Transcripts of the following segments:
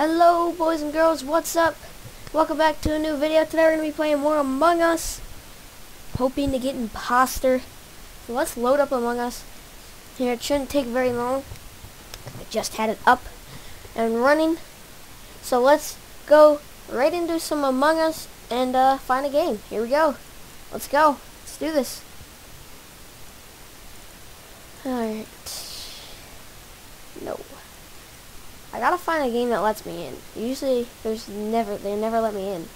Hello boys and girls, what's up? Welcome back to a new video. Today we're going to be playing more Among Us. Hoping to get imposter. So let's load up Among Us. Here, it shouldn't take very long. I just had it up and running. So let's go right into some Among Us and uh, find a game. Here we go. Let's go. Let's do this. Alright. No. I gotta find a game that lets me in. Usually, there's never, they never let me in.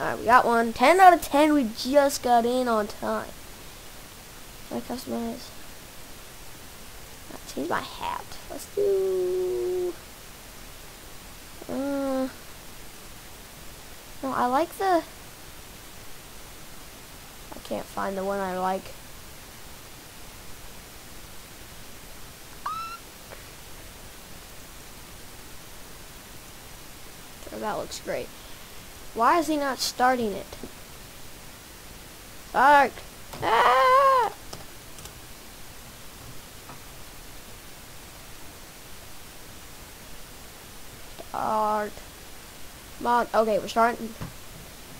Alright, we got one. 10 out of 10, we just got in on time. Can I customize? I'll change my hat. Let's do... Uh, no, I like the... I can't find the one I like. Oh, that looks great. Why is he not starting it? Start! Ah! Start. Okay, we're starting.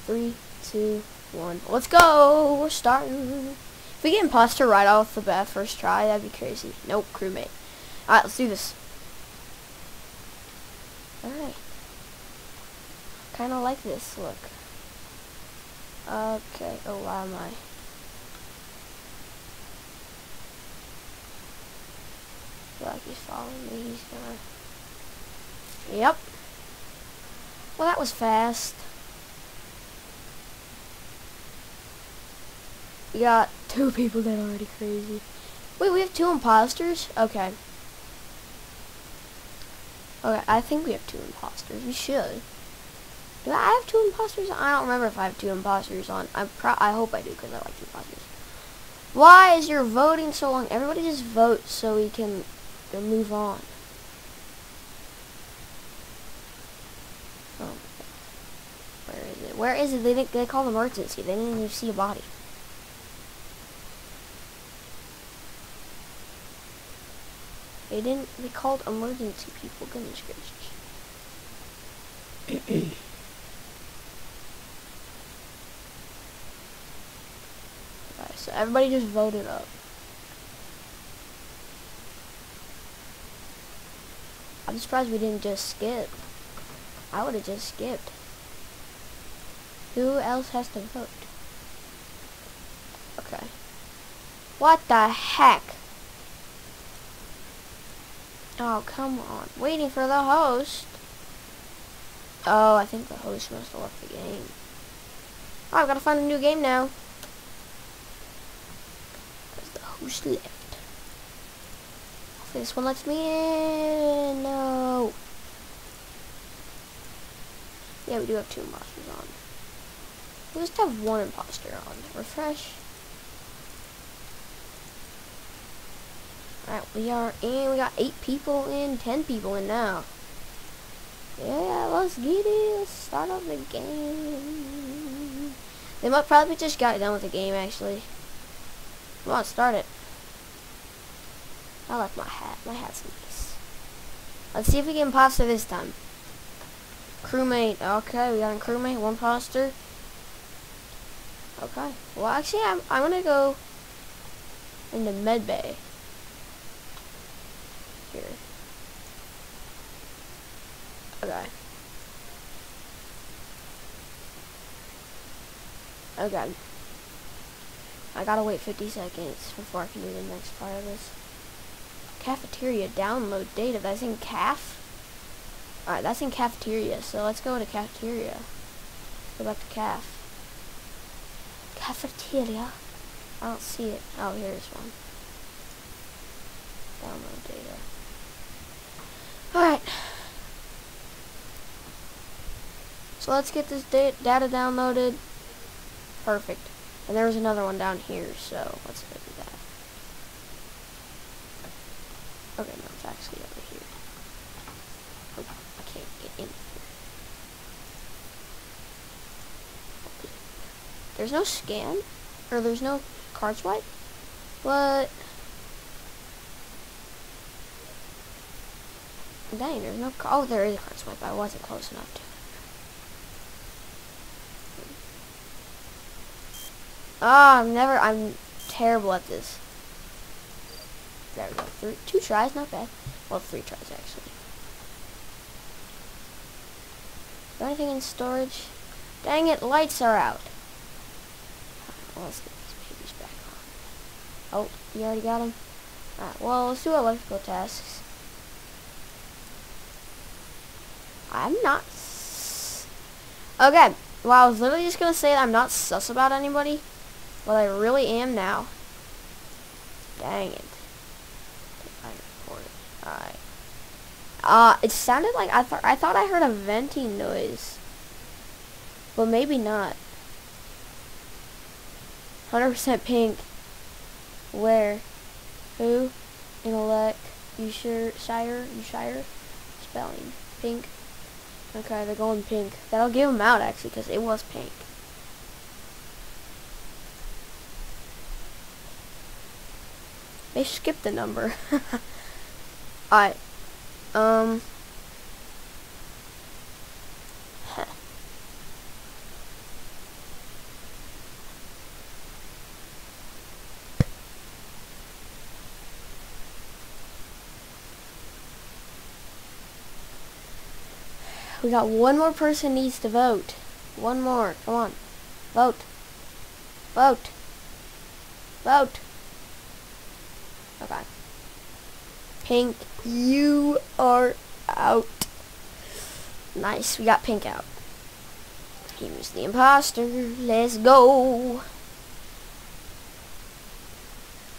Three, two, one. Let's go! We're starting. If we get imposter right off the bat first try, that'd be crazy. Nope, crewmate. Alright, let's do this. Alright kind of like this look. Okay, oh why am I? like he's following me, he's gonna... Yep. Well, that was fast. We got two people that are already crazy. Wait, we have two imposters? Okay. Okay, I think we have two imposters. We should. Do I have two imposters? I don't remember if I have two imposters on. I pro I hope I do because I like two imposters. Why is your voting so long? Everybody just vote so we can move on. Oh. Where is it? Where is it? They, they called emergency. They didn't even see a body. They didn't, they called emergency people. Goodness gracious. So everybody just voted up. I'm surprised we didn't just skip. I would have just skipped. Who else has to vote? Okay. What the heck? Oh, come on. Waiting for the host. Oh, I think the host must have left the game. Oh, I've got to find a new game now. Who's left? This one lets me in. No. Yeah, we do have two imposters on. We just have one imposter on. Refresh. Alright, we are in. We got eight people in, ten people in now. Yeah, let's get it. Let's start up the game. They might probably just got done with the game, actually. Come on, start it. I like my hat. My hat's nice. Let's see if we can imposter this time. Crewmate. Okay, we got a crewmate. One imposter. Okay. Well, actually, I'm, I'm going to go into med bay. Here. Okay. Okay. I gotta wait 50 seconds before I can do the next part of this. Cafeteria download data. That's in CAF? Alright, that's in cafeteria. So let's go to cafeteria. Go back to CAF. Cafeteria. I don't see it. Oh, here's one. Download data. Alright. So let's get this da data downloaded. Perfect. And there was another one down here, so let's go do that. Okay, no, it's actually over here. Oh, I can't get in here. There's no scan? Or there's no card swipe? What? Dang, there's no. Oh, there is a card swipe. I wasn't close enough to. Ah, I'm never. I'm terrible at this. Three, two tries, not bad. Well, three tries actually. Is there anything in storage? Dang it, lights are out. Well, let's get these babies back on. Oh, you already got them? Alright, well, let's do electrical tasks. I'm not... Okay, well, I was literally just going to say that I'm not sus about anybody, but I really am now. Dang it. Alright. Uh, it sounded like I thought I thought I heard a venting noise. But maybe not. 100% pink. Where? Who? Intellect. You sure? Shire? You Shire? Spelling. Pink. Okay, they're going pink. That'll give them out, actually, because it was pink. They skipped the number. Alright. Um... We got one more person needs to vote. One more. Come on. Vote. Vote. Vote. Okay. Pink, you are out. Nice. We got Pink out. He was the imposter. Let's go.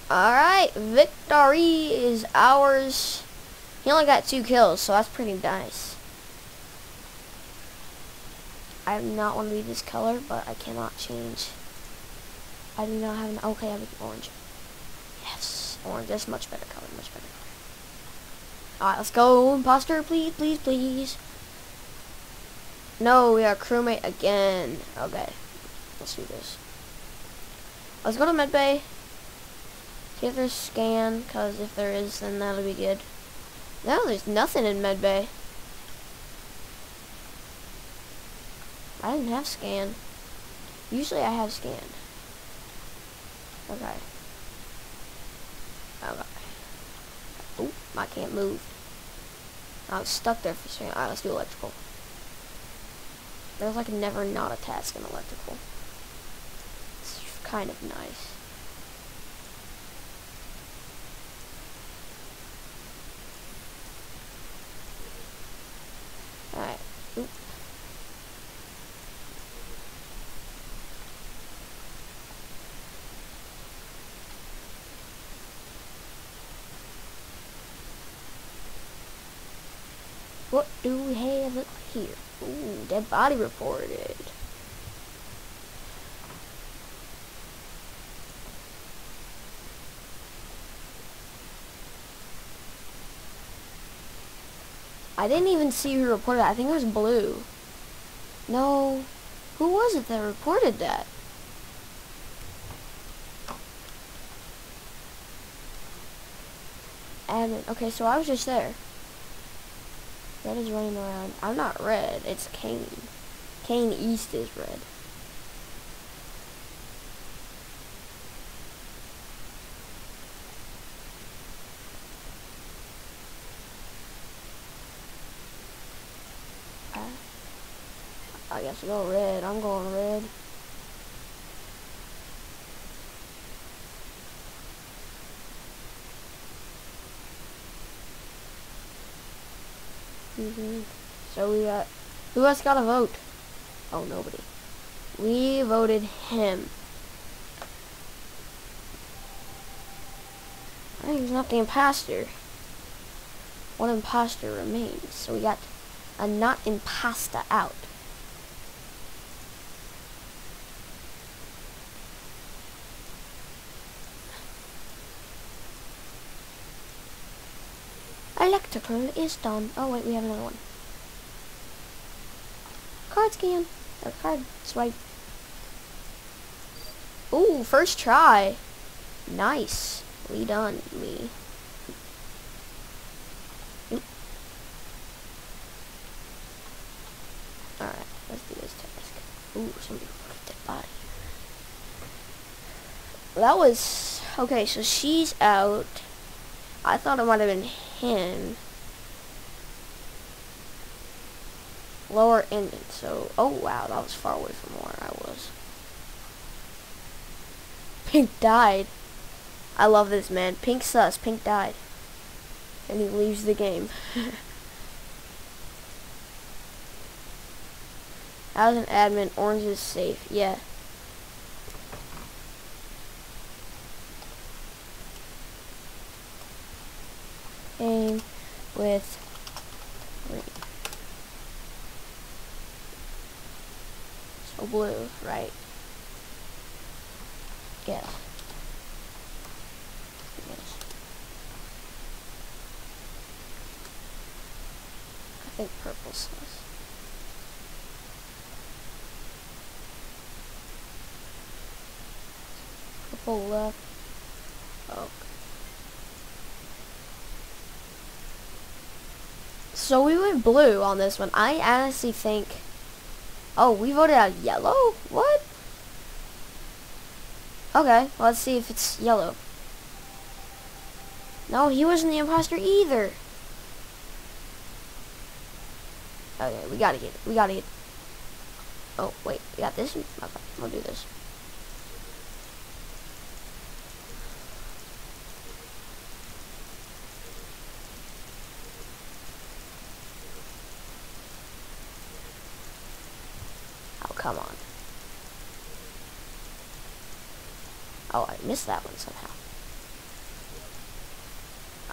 Alright. Victory is ours. He only got two kills, so that's pretty nice. I do not want to be this color, but I cannot change. I do not have an, okay, I have an orange. Yes, orange, that's much better color, much better color. Alright, let's go, imposter, please, please, please. No, we are crewmate again. Okay, let's do this. Let's go to medbay. See if there's scan, because if there is, then that'll be good. No, there's nothing in medbay. I didn't have scan. Usually I have scan. Okay. Okay. I can't move. I was stuck there for a second. Alright, let's do electrical. There's like never not a task in electrical. It's kind of nice. What do we have here? Ooh, dead body reported. I didn't even see who reported I think it was Blue. No. Who was it that reported that? Admin. Okay, so I was just there. Red is running around. I'm not red. It's Kane. Kane East is red. I guess go red. I'm going red. -hmm. So we got, who else got a vote? Oh, nobody. We voted him. He's not the imposter. One imposter remains. So we got a not imposter out. Electrical is done. Oh wait, we have another one. Card scan. Or card swipe. Ooh, first try. Nice. We done. me. Alright, let's do this. Ooh, somebody looked that body. That was... Okay, so she's out. I thought it might have been him. Lower ended. So, oh wow, that was far away from where I was. Pink died. I love this man. Pink sus. Pink died. And he leaves the game. As an admin, orange is safe. Yeah. Aim with green. So blue, right? Yes. Yes. I think purple says. Purple left. Oh. So we went blue on this one. I honestly think. Oh, we voted out yellow? What? Okay, let's see if it's yellow. No, he wasn't the imposter either. Okay, we gotta get, it. we gotta get. Oh, wait, we got this? Okay, we'll do this. Come on. Oh, I missed that one somehow.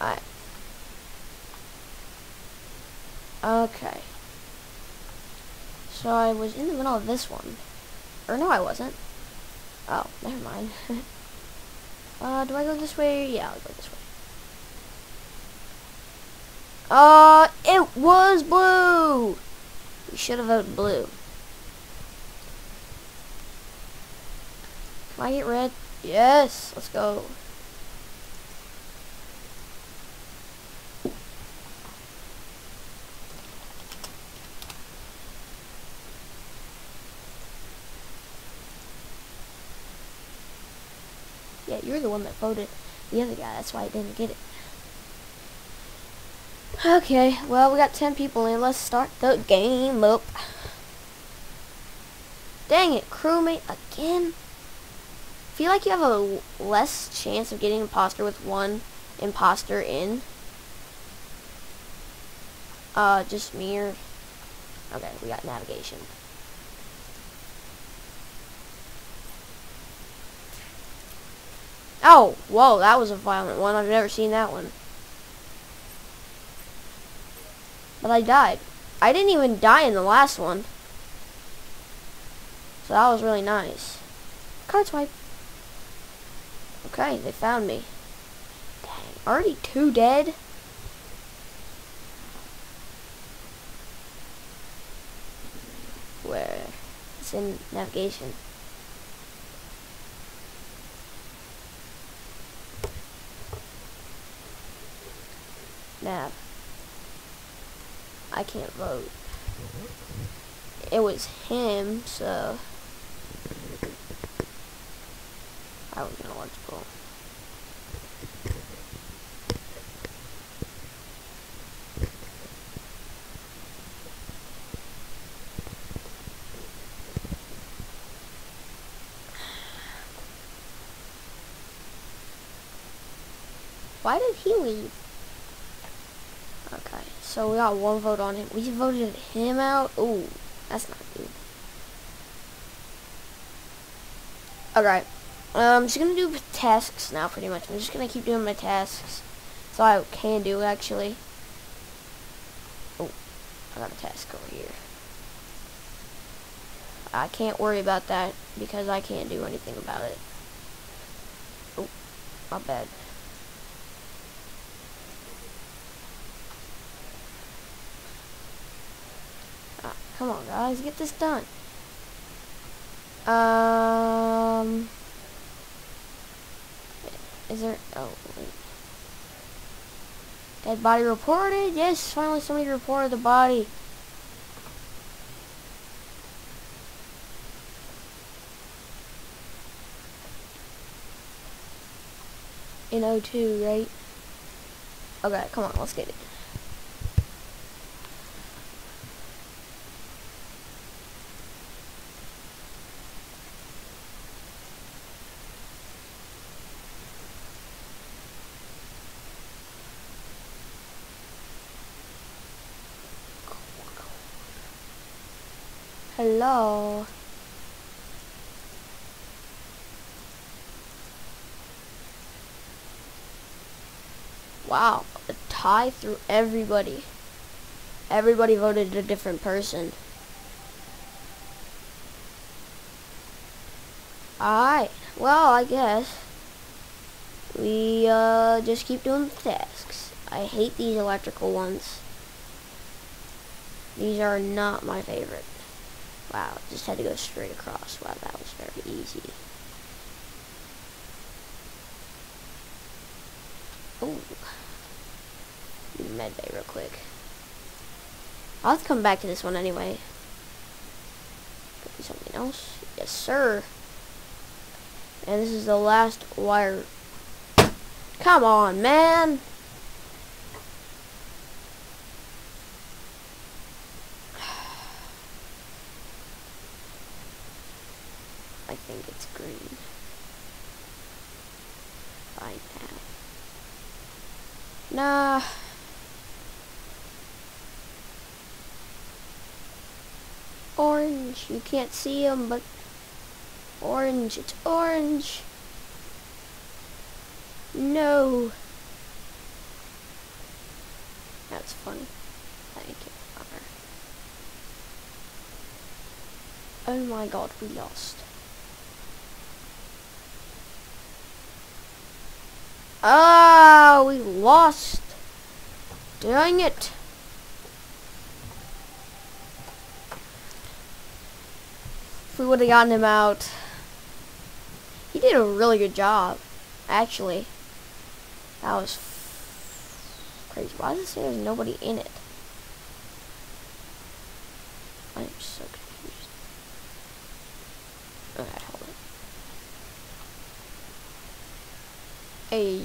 Alright. Okay. So I was in the middle of this one. Or no, I wasn't. Oh, never mind. uh, do I go this way? Yeah, I'll go this way. Uh, it was blue! We should have voted blue. Can I get red? Yes, let's go. Yeah, you're the one that voted the other guy. That's why I didn't get it. Okay, well, we got 10 people in. Let's start the game up. Dang it, crewmate again? Feel like you have a less chance of getting imposter with one imposter in. Uh, just me or... Okay, we got navigation. Oh, whoa, that was a violent one. I've never seen that one. But I died. I didn't even die in the last one. So that was really nice. Card swipe. Okay, they found me. Dang, already two dead? Where? It's in navigation. Nav. I can't vote. Mm-hmm. It was him, so... I was gonna let's go. Why did he leave? Okay, so we got one vote on him. We voted him out. Ooh, that's not good. Okay. I'm just gonna do tasks now, pretty much. I'm just gonna keep doing my tasks. So I can do actually. Oh, I got a task over here. I can't worry about that because I can't do anything about it. Oh, my bad. Ah, come on, guys, get this done. Um. Is there... Oh, wait. Dead body reported? Yes, finally somebody reported the body. In O2, right? Okay, come on, let's get it. Hello. Wow, a tie through everybody. Everybody voted a different person. Alright, well, I guess we uh, just keep doing the tasks. I hate these electrical ones. These are not my favorite. Wow, just had to go straight across. Wow, that was very easy. Oh. Medbay real quick. I'll have to come back to this one anyway. Could be something else. Yes, sir. And this is the last wire. Come on, man! I think it's green. Fine now. Nah. Orange. You can't see them, but orange. It's orange. No. That's funny. Thank you. Oh my god, we lost. Oh, we lost. Dang it. We would have gotten him out. He did a really good job, actually. That was crazy. Why does it say there's nobody in it? I'm so confused. Okay, hold on. Hey.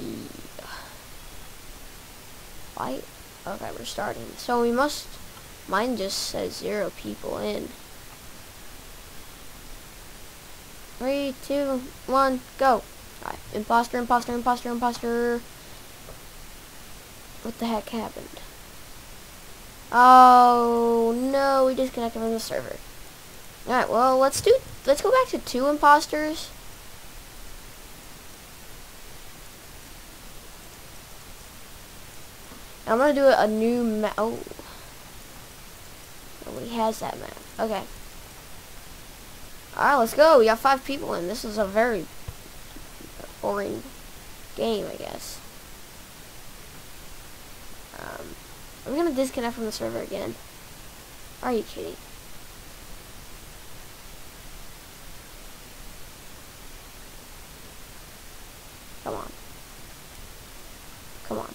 Why? Okay, we're starting. So we must... Mine just says zero people in. Three, two, one, go. Alright, imposter, imposter, imposter, imposter. What the heck happened? Oh, no, we disconnected from the server. Alright, well, let's do, let's go back to two imposters. I'm gonna do a new map. Oh. Nobody has that map. Okay. Alright, let's go. We got five people in. This is a very boring game, I guess. Um, I'm gonna disconnect from the server again. Are you kidding? Come on. Come on.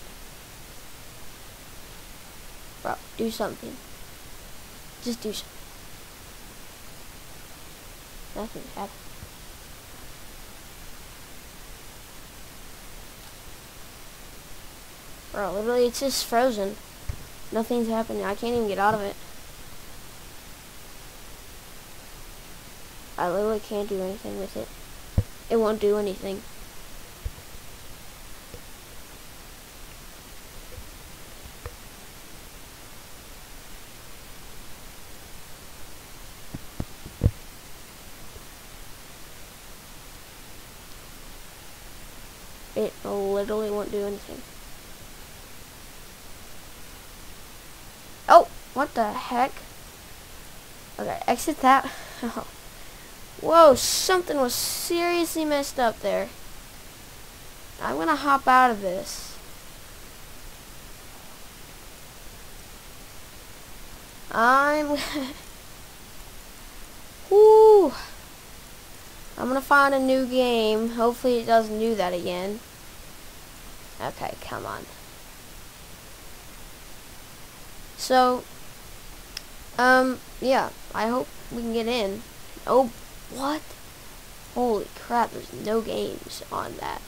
Bro, do something. Just do something. Nothing happened. Bro, literally it's just frozen. Nothing's happening. I can't even get out of it. I literally can't do anything with it. It won't do anything. It literally won't do anything. Oh, what the heck? Okay, exit that. Whoa, something was seriously messed up there. I'm gonna hop out of this. I'm... Whoo! I'm gonna find a new game. Hopefully it doesn't do that again. Okay, come on. So, um, yeah, I hope we can get in. Oh, what? Holy crap, there's no games on that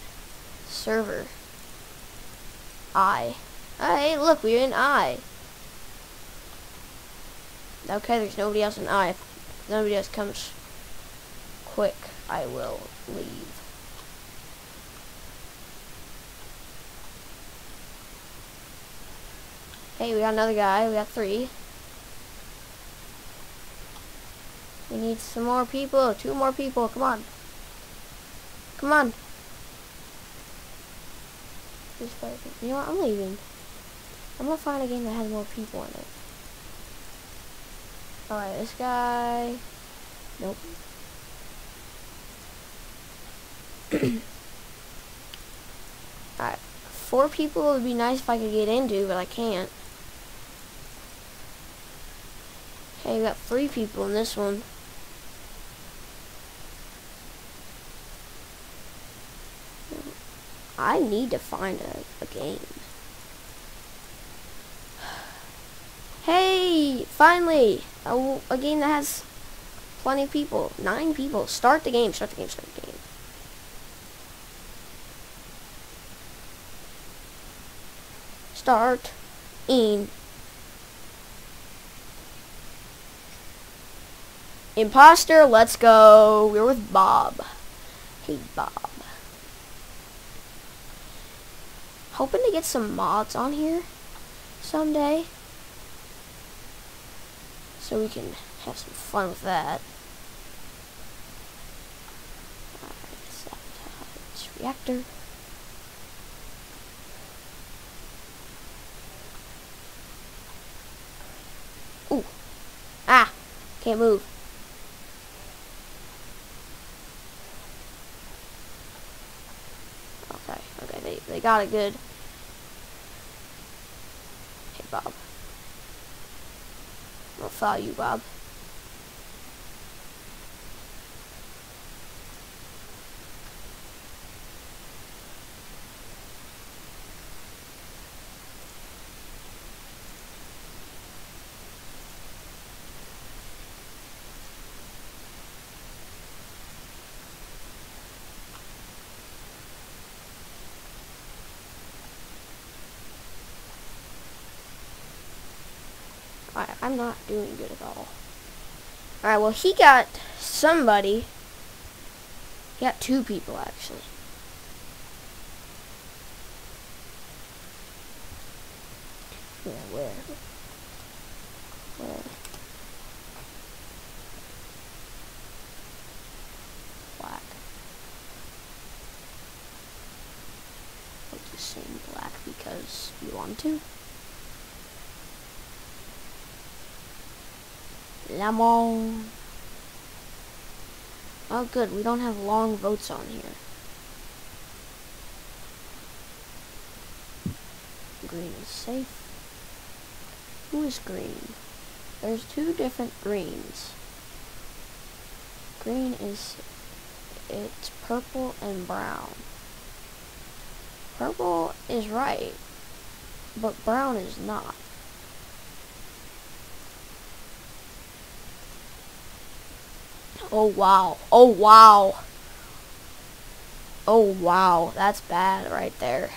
server. I. Hey, look, we're in I. Okay, there's nobody else in I. If nobody else comes quick, I will leave. Hey, we got another guy. We got three. We need some more people. Two more people. Come on. Come on. You know what? I'm leaving. I'm gonna find a game that has more people in it. Alright, this guy. Nope. Alright. Four people would be nice if I could get into, but I can't. Okay, we got three people in this one. I need to find a, a game. Hey, finally, a, a game that has plenty of people. Nine people. Start the game, start the game, start the game. Start in Imposter, let's go. We're with Bob. Hey, Bob. Hoping to get some mods on here someday. So we can have some fun with that. Reactor. Ooh. Ah! Can't move. They got it good. Hey, Bob. I'll follow you, Bob. Alright, I'm not doing good at all. Alright, well, he got somebody. He got two people, actually. Yeah, where? Where? Black. I'll just saying black because you want to. Lemon. Oh good, we don't have long votes on here. Green is safe. Who is green? There's two different greens. Green is, it's purple and brown. Purple is right, but brown is not. Oh wow. Oh wow. Oh wow. That's bad right there.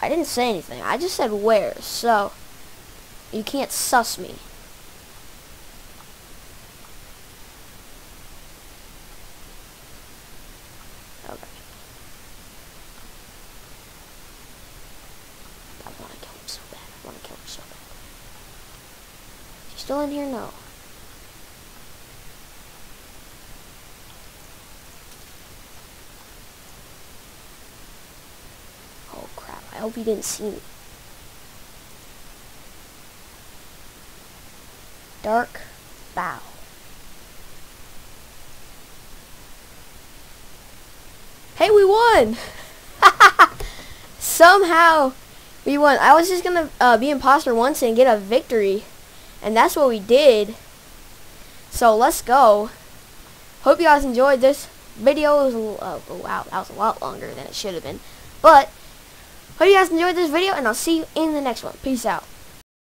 I didn't say anything. I just said where. So, you can't suss me. Still in here? No. Oh crap, I hope he didn't see me. Dark bow. Hey, we won! Somehow, we won. I was just gonna uh, be imposter once and get a victory. And that's what we did. So let's go. Hope you guys enjoyed this video. Was uh, oh, wow, that was a lot longer than it should have been. But, hope you guys enjoyed this video, and I'll see you in the next one. Peace out.